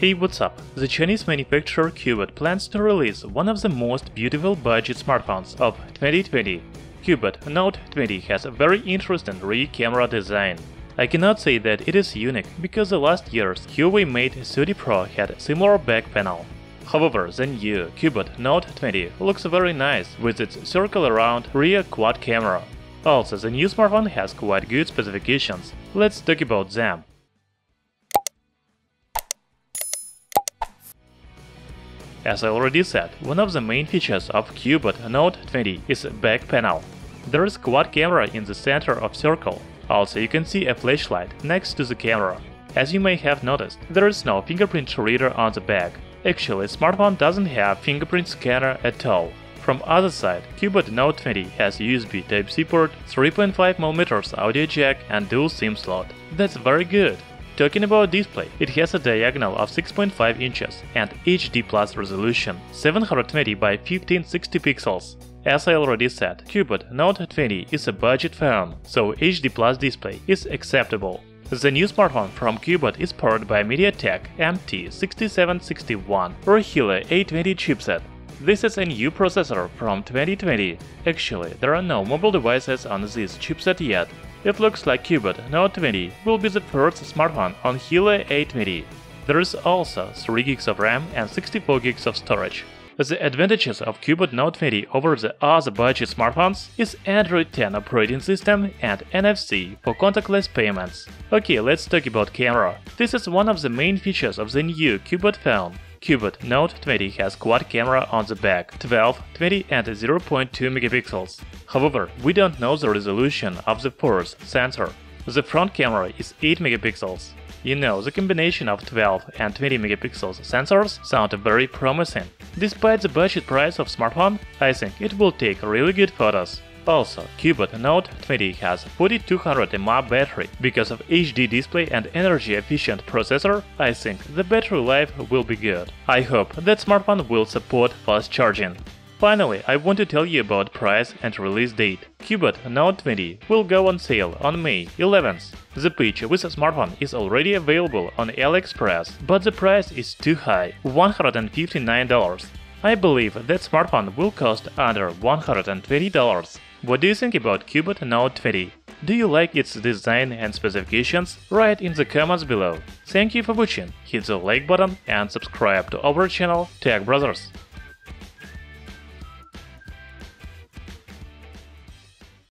Hey, what's up? The Chinese manufacturer Cubot plans to release one of the most beautiful budget smartphones of 2020. Cubot Note 20 has a very interesting rear camera design. I cannot say that it is unique because the last year's Huawei Mate 30 Pro had a similar back panel. However, the new Cubot Note 20 looks very nice with its circle-around rear quad camera. Also, the new smartphone has quite good specifications. Let's talk about them. As I already said, one of the main features of Cubot Note 20 is back panel. There is quad camera in the center of circle. Also, you can see a flashlight next to the camera. As you may have noticed, there is no fingerprint reader on the back. Actually, smartphone doesn't have fingerprint scanner at all. From other side, Cubot Note 20 has USB Type-C port, 3.5mm audio jack and dual SIM slot. That's very good. Talking about display, it has a diagonal of 6.5 inches and HD Plus resolution 720 by 1560 pixels. As I already said, Cubot Note 20 is a budget phone, so HD Plus display is acceptable. The new smartphone from Cubot is powered by MediaTek MT6761 or Helio A20 chipset. This is a new processor from 2020. Actually, there are no mobile devices on this chipset yet, it looks like Cubot Note 20 will be the first smartphone on Helio A20. There is also 3 GB of RAM and 64 GB of storage. The advantages of Cubot Note 20 over the other budget smartphones is Android 10 operating system and NFC for contactless payments. Okay, let's talk about camera. This is one of the main features of the new Cubot phone. Cubot Note 20 has quad camera on the back, 12, 20 and 0.2 megapixels. However, we don't know the resolution of the force sensor. The front camera is 8 megapixels. You know, the combination of 12 and 20 megapixels sensors sound very promising. Despite the budget price of smartphone, I think it will take really good photos. Also, Cubot Note 20 has 4200 mAh battery. Because of HD display and energy-efficient processor, I think the battery life will be good. I hope that smartphone will support fast charging. Finally, I want to tell you about price and release date. Cubot Note 20 will go on sale on May 11th. The pitch with smartphone is already available on AliExpress, but the price is too high – $159. I believe that smartphone will cost under $120. What do you think about Cubot Note 20? Do you like its design and specifications? Write in the comments below. Thank you for watching, hit the like button and subscribe to our channel Tech Brothers.